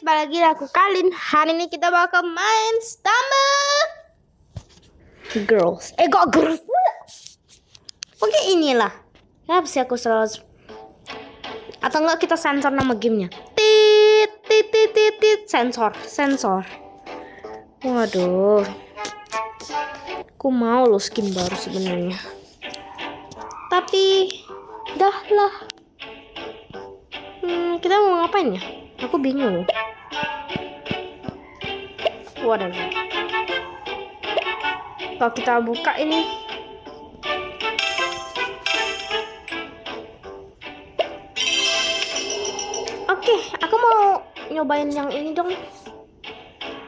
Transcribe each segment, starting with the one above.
guys, balik lagi aku Kalin. Hari ini kita bakal main Stumble Girls. Eh kok girls? Oke inilah. Kenapa sih aku selalu atau enggak kita sensor nama gamenya? Tit tit tit tit tit sensor sensor. Waduh. Aku mau lo skin baru sebenarnya. Tapi dah lah. Hmm, kita mau ngapain ya? Aku bingung. Whatever. Kalau kita buka ini. Oke, aku mau nyobain yang ini dong.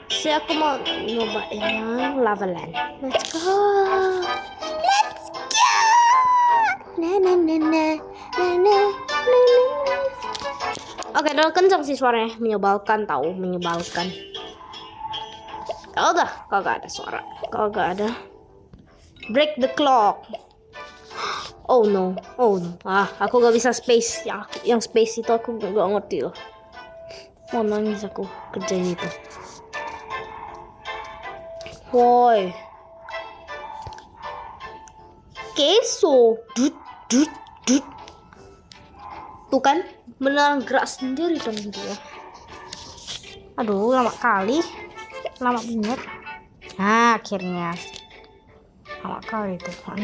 Si aku mau nyobain yang lava land. Let's go. Let's go. Na na na na na. Oke, terlalu kencang sih suaranya, menyebalkan tahu, menyebalkan. Kalau udah, kalau gak ada suara, kalau gak ada. Break the clock. Oh no, oh no. Ah, aku gak bisa space. Yang, yang space itu aku gak ngerti loh. Mau nangis aku kerjain itu. Woi. Keso. Dut, dut, dut. Tuh kan, beneran gerak sendiri dong dia. Aduh, lama kali. Lama banget. Nah, akhirnya. Lama kali tuh kan.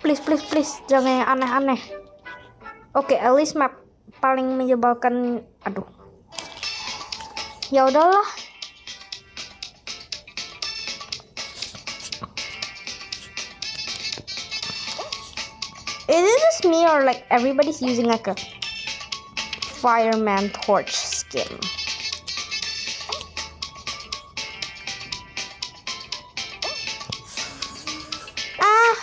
Please, please, please. Jangan yang aneh-aneh. Oke, at least map paling menyebalkan. Aduh. Ya udahlah. Or like everybody's using like a fireman torch skin? Ah!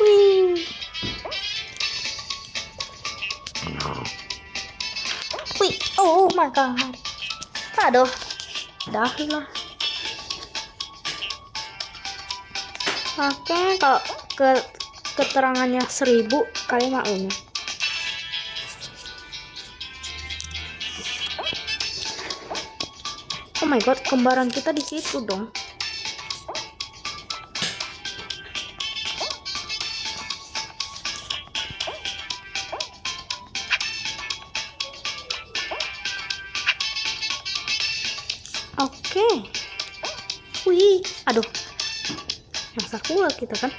Wih. Wih, oh my god. Aduh. Dah lah. Oke, kalau ke keterangannya seribu kali maklumnya. Oh my god, kembaran kita di situ dong. Kita kan?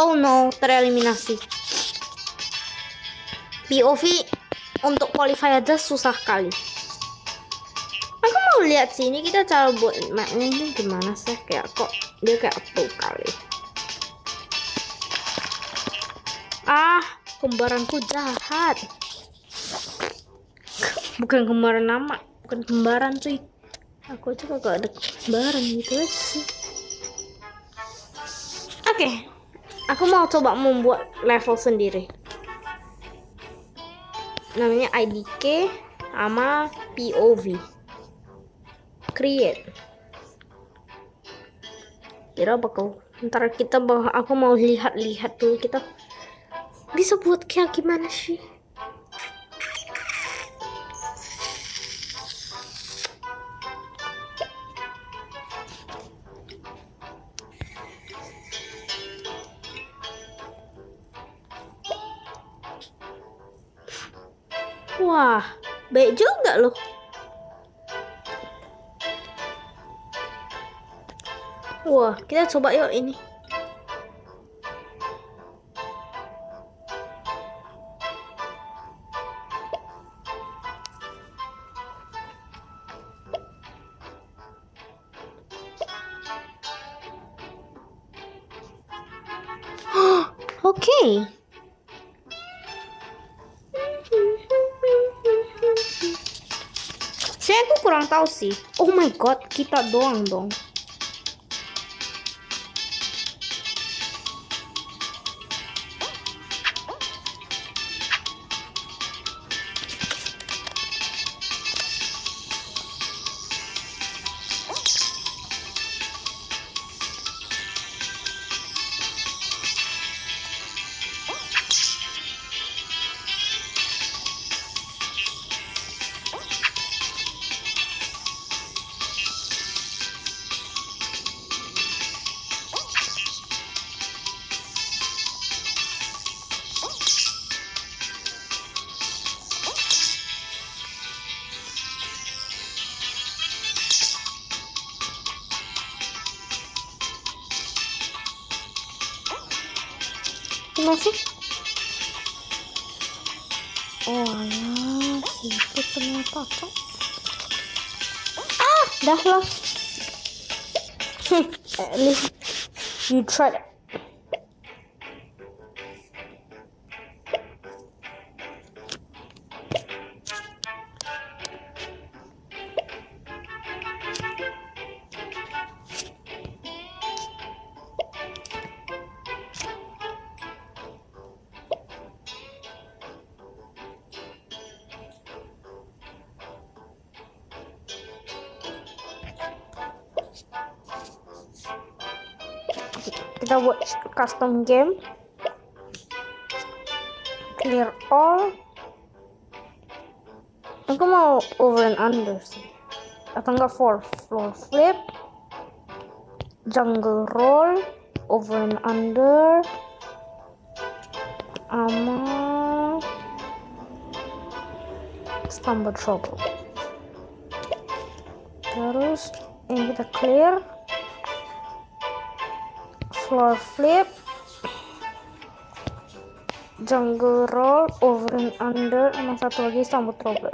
Oh no, tereliminasi. POV untuk qualify aja susah kali. Aku mau lihat sih ini kita cara buat mapnya ini gimana sih kayak kok dia kayak tuh kali. Kembaranku jahat. Bukan kembaran nama, bukan kembaran cuy. Aku juga gak ada kembaran gitu aja sih. Oke, aku mau coba membuat level sendiri. Namanya IDK sama POV. Create. Kira bakal ntar kita bah aku mau lihat-lihat dulu kita bisa buat kayak gimana sih Wah, baik juga loh. Wah, kita coba yuk ini. Kurang tahu sih. Oh my god, kita doang dong. Situ ternyata cok. Ah, dah lah. Hmm, at least you tried. Kita buat custom game. Clear all. Aku mau over and under sih. Atau enggak for floor flip. Jungle roll. Over and under. Sama stumble trouble. Terus ini kita clear floor flip jungle roll over and under sama satu lagi sambut trouble.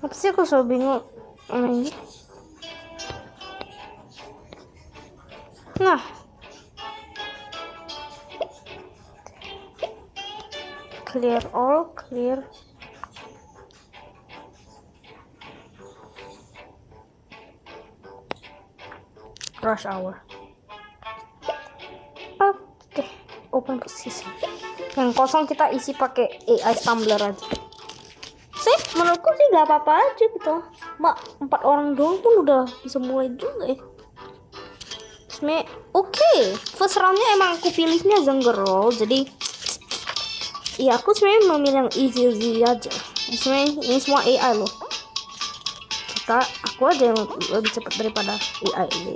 Apa sih aku selalu bingung? Ini. Nah clear all clear. Rush hour. Oke open position. Yang kosong kita isi pakai AI tumbler aja. Sih menurutku sih gak apa-apa aja gitu. Mbak empat orang doang pun udah bisa mulai juga ya. Oke. Okay. first roundnya emang aku pilihnya Zangerol jadi Iya aku sebenarnya memilih yang easy easy aja. Sebenarnya ini semua AI loh. Kita aku aja yang lebih cepat daripada AI ini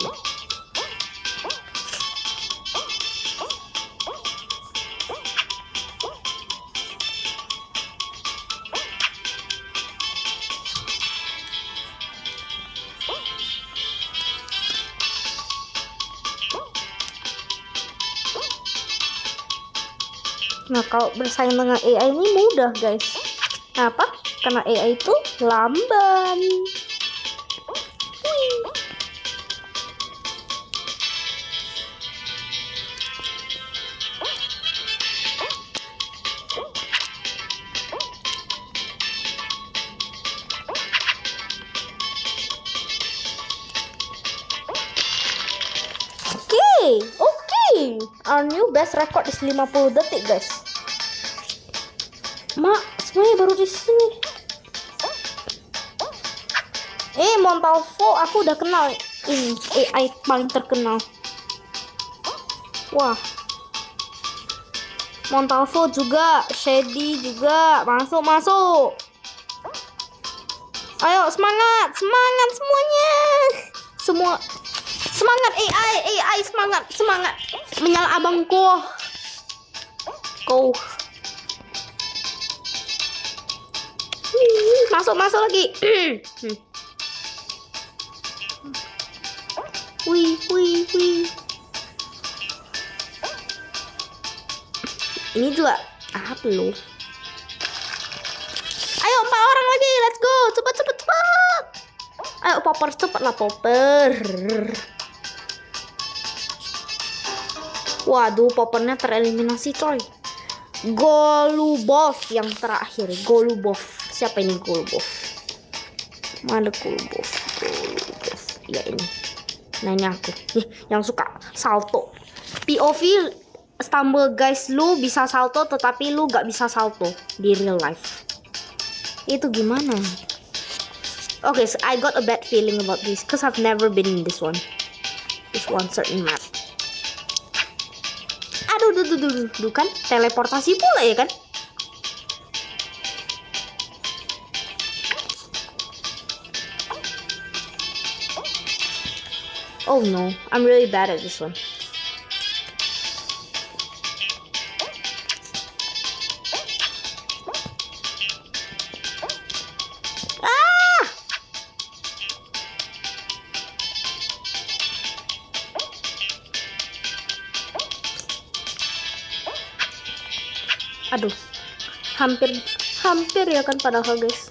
Nah, kalau bersaing dengan AI ini mudah, guys. Kenapa? Karena AI itu lamban. Oke, oke. Our new best record is 50 detik, guys. Mak, semuanya baru di sini. Eh, Montalvo aku udah kenal ini AI paling terkenal. Wah. Montalvo juga, Shady juga. Masuk, masuk. Ayo, semangat, semangat semuanya. Semua semangat AI, AI semangat, semangat. Menyala abangku. Go. Masuk masuk lagi. Wih wih wih. Ini juga apa lo ayo empat orang lagi. Let's go. Cepet cepet cepet ayo popper. Cepet lah popper. Waduh poppernya tereliminasi coy. Golubov yang terakhir. Golubov siapa ini Golubov mana Golubov Golubov ya ini. Nah ini aku. Ih, yang suka salto. POV stumble guys lu bisa salto tetapi lu gak bisa salto di real life. Itu gimana? Okay so I got a bad feeling about this cause I've never been in this one. This one certain map. Aduh duh, duh, duh, duh, kan teleportasi pula ya kan Oh no, I'm really bad at this one. Ah! aduh. Hampir hampir ya kan padahal guys.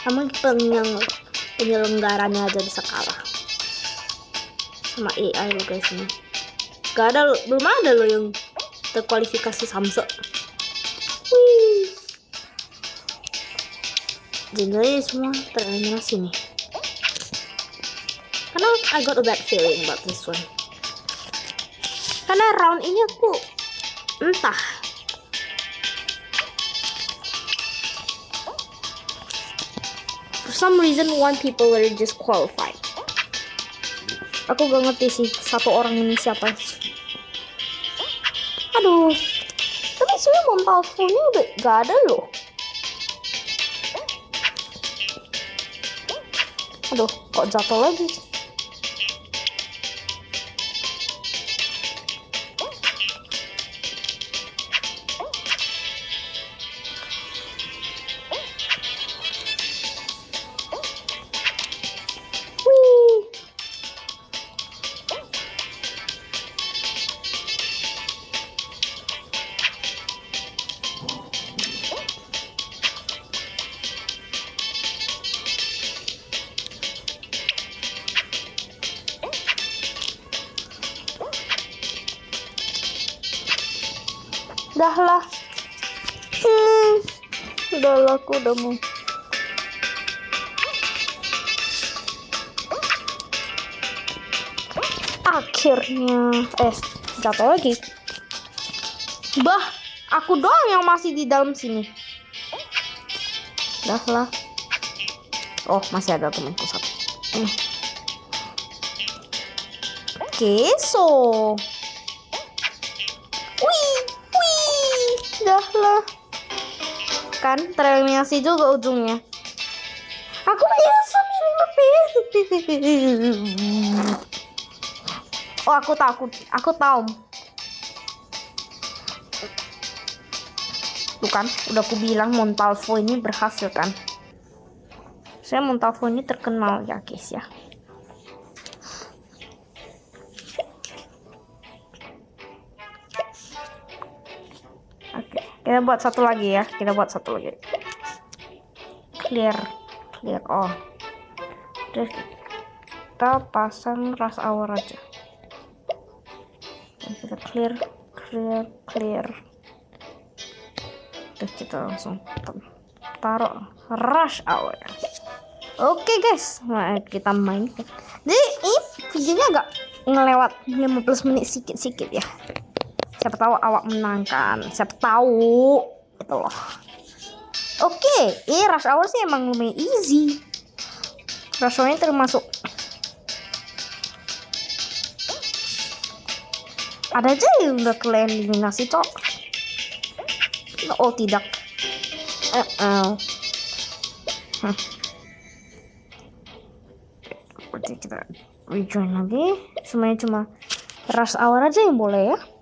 Kamu pengen loh penyelenggaranya aja bisa kalah sama AI lo guys ini. Gak ada, belum ada lo yang terkualifikasi Samsung. Wih. Jadi semua tereliminasi nih. Karena I got a bad feeling about this one. Karena round ini aku entah some reason one people were just qualified. Aku gak ngerti sih satu orang ini siapa. Aduh, tapi sebenarnya mental phone udah gak ada loh. Aduh, kok jatuh lagi? Dah lah. Hmm. Udah lah, aku udah mau. Akhirnya, eh, jatuh lagi. Bah, aku doang yang masih di dalam sini. Dah lah. Oh, masih ada temanku satu. Hmm. Keso. Wih, lah. Kan tereliminasi juga ujungnya. Aku pil. Oh, aku tahu, aku, aku tahu. Tuh kan, udah aku bilang Montalvo ini berhasil kan. Saya Montalvo ini terkenal ya guys ya. Kita buat satu lagi ya. Kita buat satu lagi. Clear, clear. Oh, terus kita pasang rush hour aja. Dan kita clear, clear, clear. Terus kita langsung taruh rush hour. Oke guys, nah, kita main. Jadi ini videonya agak ngelewat 15 menit sedikit-sedikit ya siapa tahu awak menangkan. Siapa tahu. Itu loh. Oke ini rush hour sih emang lumayan easy. Rush hour ini termasuk ada aja yang udah eliminasi cok. Oh tidak. Eh eh. Hah. Berarti kita rejoin lagi. Semuanya cuma rush hour aja yang boleh ya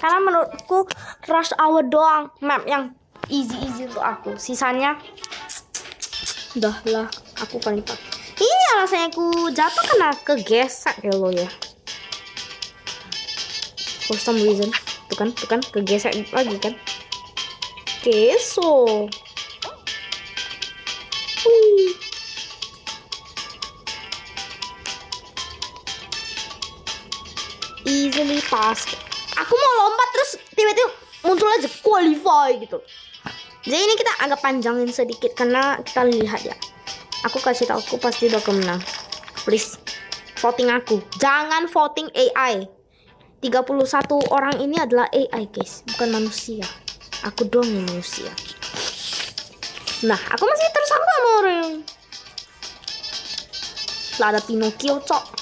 karena menurutku rush hour doang map yang easy easy untuk aku. Sisanya udah lah aku paling tak ini alasannya aku jatuh karena kegesek ya lo ya. For some reason tuh kan tuh kan kegesek lagi kan. Keso. Wih. easily passed aku mau lompat terus tiba-tiba muncul aja qualify gitu. Jadi ini kita agak panjangin sedikit karena kita lihat ya. Aku kasih tau aku pasti udah kemenang. Please voting aku. Jangan voting AI 31 orang ini adalah AI guys. Bukan manusia. Aku doang manusia. Nah aku masih tersangka sama orang lah ada Pinocchio cok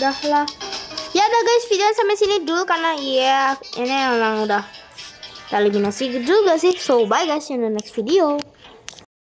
Udah lah. Ya udah guys, video sampai sini dulu karena ya ini emang udah eliminasi juga sih. So bye guys, in the next video.